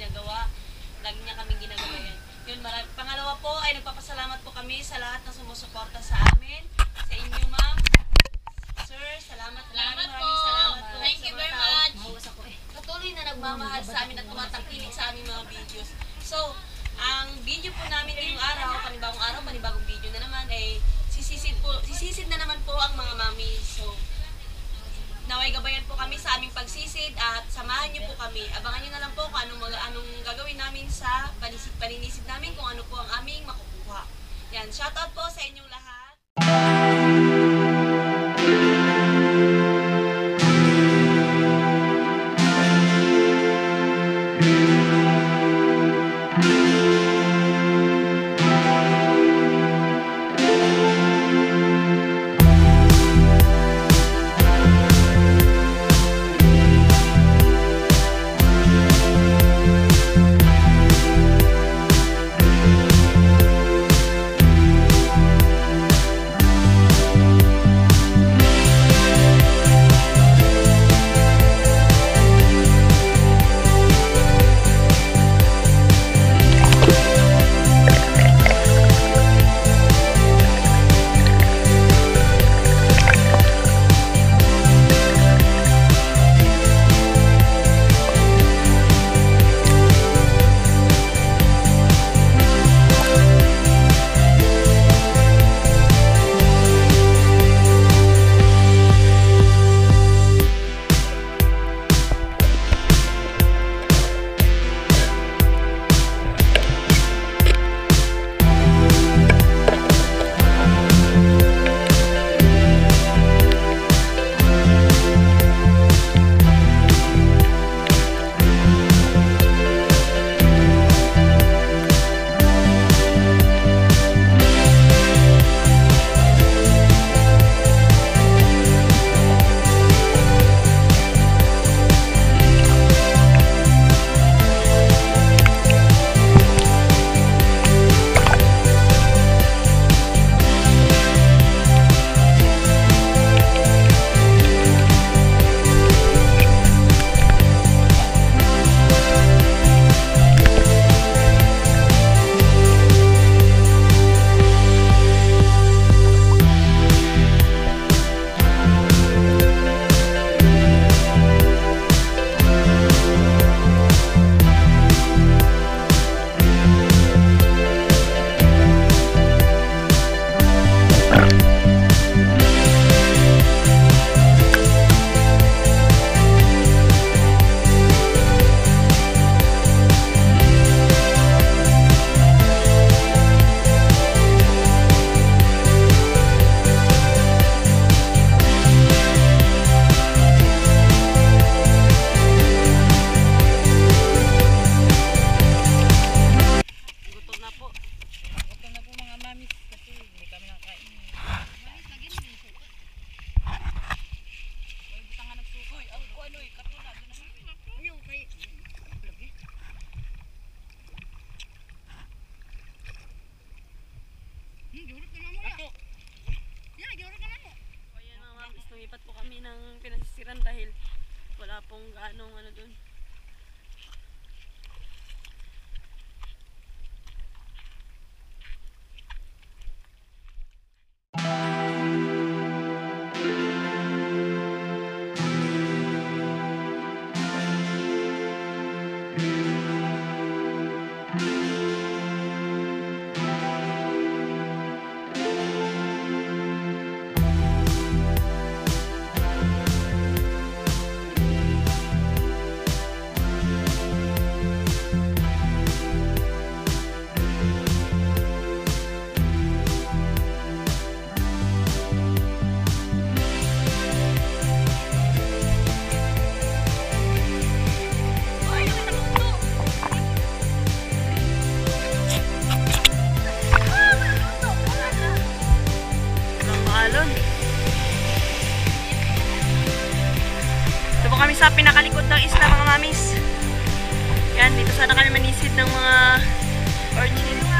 ginagawa. Lagi niya kaming ginagawa yan. Yun, marami. Pangalawa po ay nagpapasalamat po kami sa lahat na sumusuporta sa amin, sa inyo ma'am. Sir, salamat. Salamat po. maraming salamat po. Thank you very much. Mahuwas ako eh. Patuloy na nagmamahal sa amin at tumatakilig sa aming mga videos. So, ang video po namin ngayong araw, panibagong araw, panibagong video na naman, ay sisisid, po, sisisid na naman po ang mga mami. So, naway gabayan po kami sa aming pagsisid at samahan niyo po kami. Abangan niyo na lang po kung anong, anong gagawin namin sa panisid, paninisid namin, kung ano po ang aming makukuha. Yan, shoutout po sa inyong lahat. Ng pinasisiran dahil wala pong ganong ano dun. Dito sana kami manisid ng mga orchid.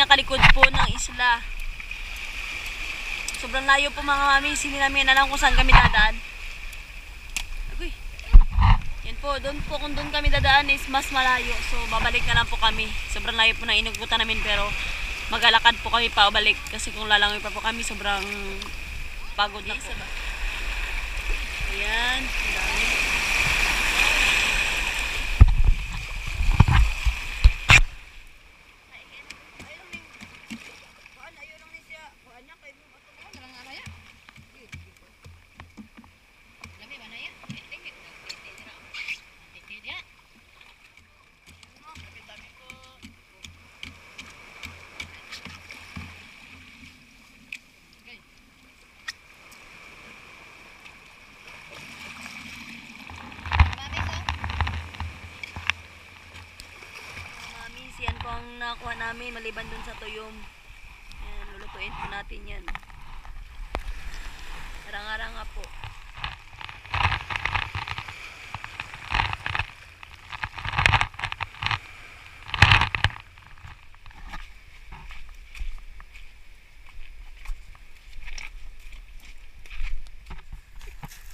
Pinaka-pinakalikod po ng isla. Sobrang layo po mga mami. Hindi namin alam kung saan kami dadaan. Agoy. Yan po, doon po kung doon kami dadaan is mas malayo. So, babalik na lang po kami. Sobrang layo po ng inugutan namin pero magalakad po kami pa balik. Kasi kung lalangoy pa po kami, sobrang pagod na po. Ayan, ang dami. Nakuha namin maliban dun sa tuyom. Ayan, lulutuin po natin yan. Arang-aranga po.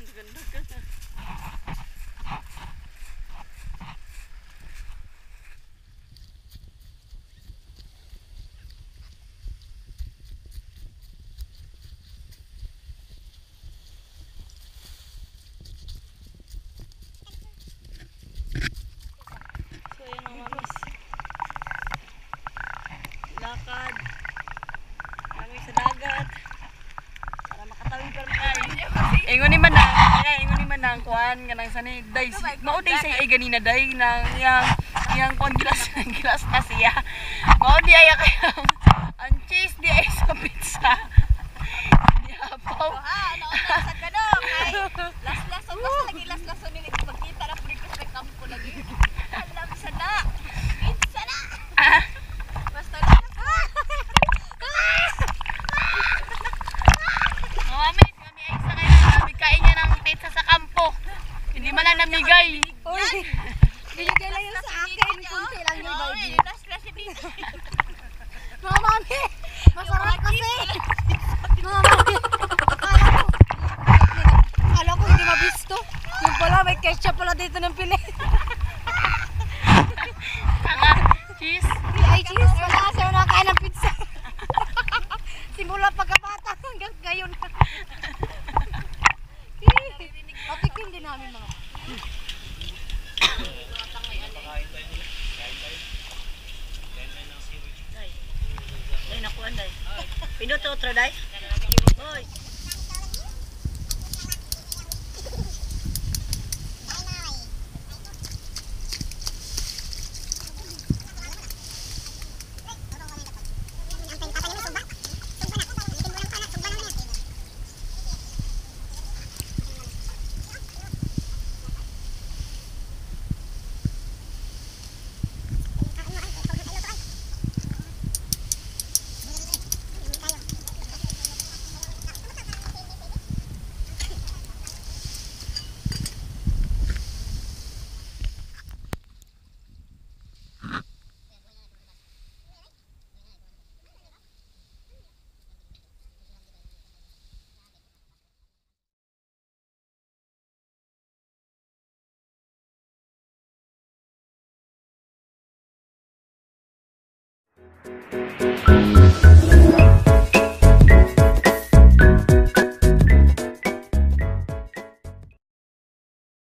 Ang ganda ka na. So, ayan mga mamis. Lakad. Kami sa dagat. Para makatawid pa rin tayo. Ingon ni Manang. Ay, ingon ni Manang. Kuhan nga nang sanay. Day, mao day say ay ganina day. Nang yang, yang kuhan gilas, gilas na siya. Mao di ay kaya. Ang cheese di ay sa pizza. Di apaw. Ah, ano sa gano kay las las ang basta lagi las las nili magkita na pud ko sa kampo lagi. Alam sa na. Itsa na. Ah, Basta na. Mga mamis, kami ay sa kaya namin kain niya ng pizza sa kampo. Hindi namigay. Uy. Binigay lang yun sa akin. Kunti lang yung baby. las las dito. Mga mami, masarap kasi. Mga mami. Akala ko hindi mabisto. Yung pala, may ketchup pala dito ng pili. Minuto outro dai.